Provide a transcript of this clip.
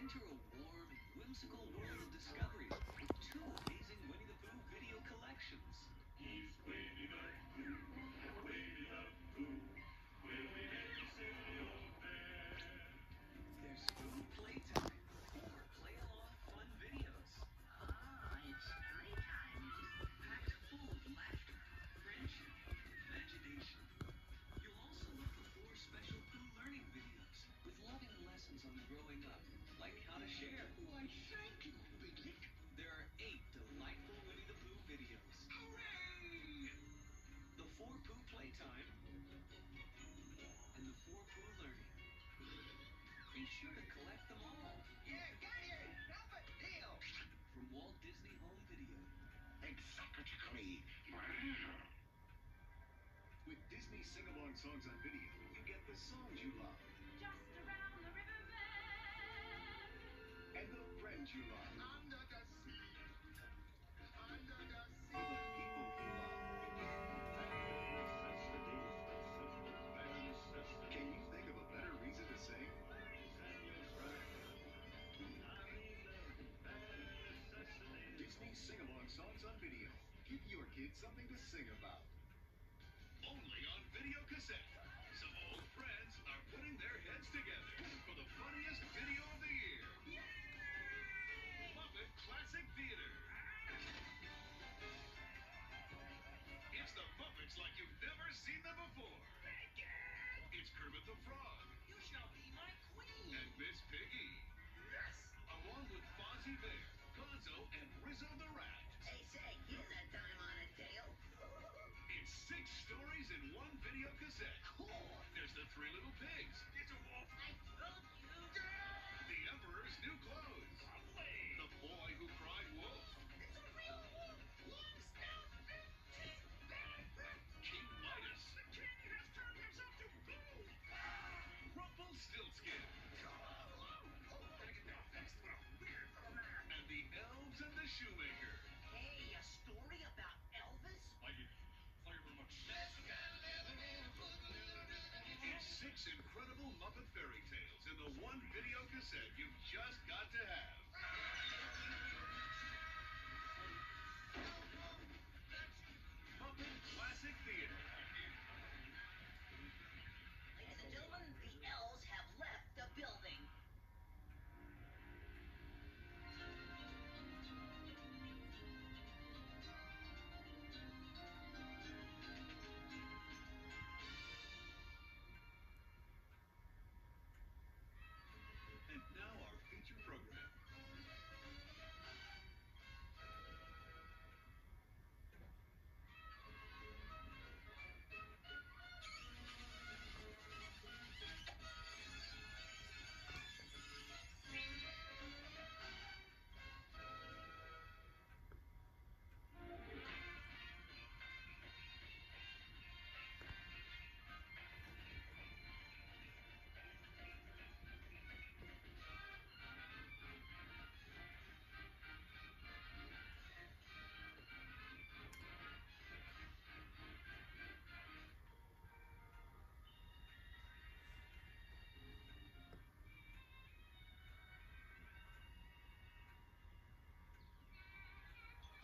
Enter a warm, whimsical world of discovery with two amazing Winnie the Pooh video collections. He's Winnie sure to collect them all Yeah, got it. Have a deal. from Walt Disney Home Video. Exactly. With Disney sing-along songs on video, you get the songs you love Just around the river bend. and the friends you love, kids something to sing about. Only on video cassette. Some old friends are putting their heads together for the funniest video of the year. Yay! Muppet Classic Theater. It's the Muppets like you've never seen them before. It's Kermit the Frog You shall be my queen. and Miss Piggy, Yes. along with Fozzie Bear, Gonzo, and Rizzo the Rat. There's the Three Little cassette you've just